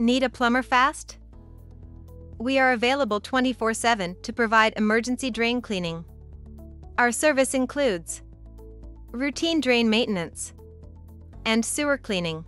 Need a plumber fast? We are available 24 7 to provide emergency drain cleaning. Our service includes routine drain maintenance and sewer cleaning.